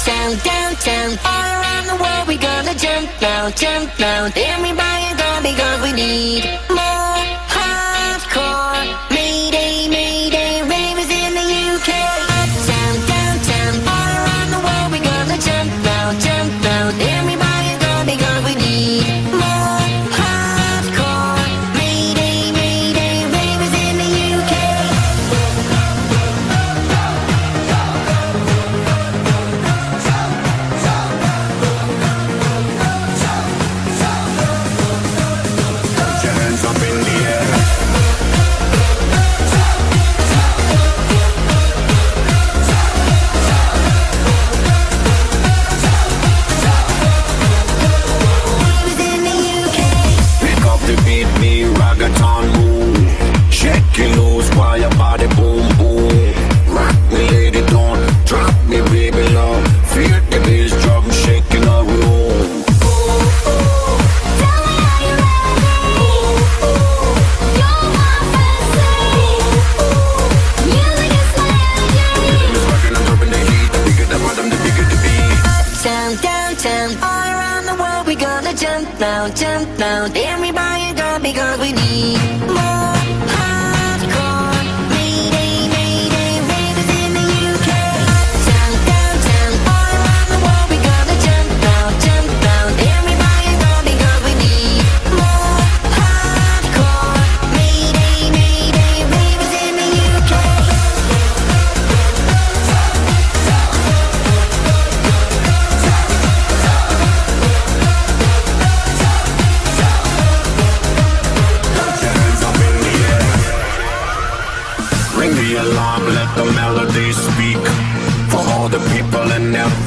Uptown, downtown, all around the world we gonna jump now, jump now. Everybody gonna be gone, we need now, jump now. Everybody go because we need.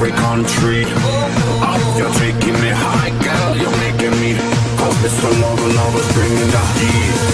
every country. Up, you're taking me high, girl, you're making me. Hope it's all over, love is bringing the heat.